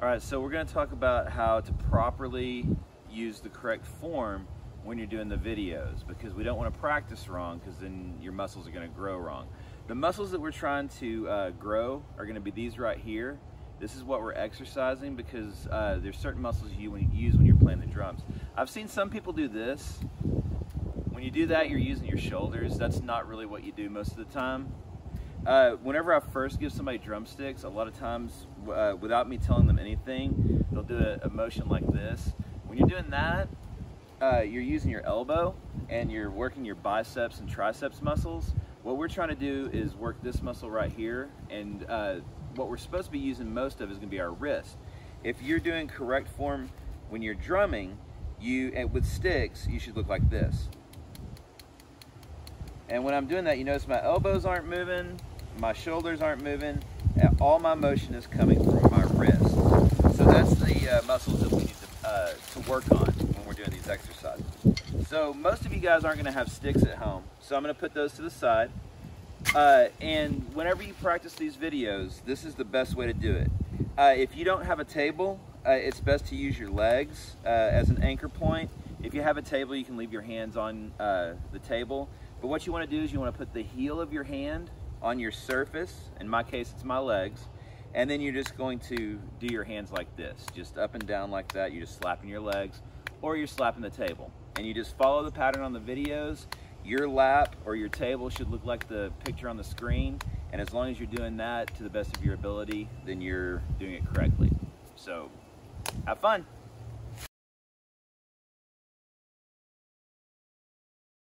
All right, so we're gonna talk about how to properly use the correct form when you're doing the videos because we don't wanna practice wrong because then your muscles are gonna grow wrong. The muscles that we're trying to uh, grow are gonna be these right here. This is what we're exercising because uh, there's certain muscles you use when you're playing the drums. I've seen some people do this. When you do that, you're using your shoulders. That's not really what you do most of the time. Uh, whenever I first give somebody drumsticks, a lot of times, uh, without me telling them anything, they'll do a, a motion like this. When you're doing that, uh, you're using your elbow and you're working your biceps and triceps muscles. What we're trying to do is work this muscle right here, and uh, what we're supposed to be using most of is going to be our wrist. If you're doing correct form when you're drumming, you with sticks, you should look like this. And when I'm doing that, you notice my elbows aren't moving, my shoulders aren't moving, all my motion is coming from my wrist. So that's the uh, muscles that we need to, uh, to work on when we're doing these exercises. So most of you guys aren't gonna have sticks at home, so I'm gonna put those to the side. Uh, and whenever you practice these videos, this is the best way to do it. Uh, if you don't have a table, uh, it's best to use your legs uh, as an anchor point. If you have a table, you can leave your hands on the table. But what you want to do is you want to put the heel of your hand on your surface. In my case, it's my legs. And then you're just going to do your hands like this, just up and down like that. You're just slapping your legs or you're slapping the table. And you just follow the pattern on the videos. Your lap or your table should look like the picture on the screen. And as long as you're doing that to the best of your ability, then you're doing it correctly. So have fun.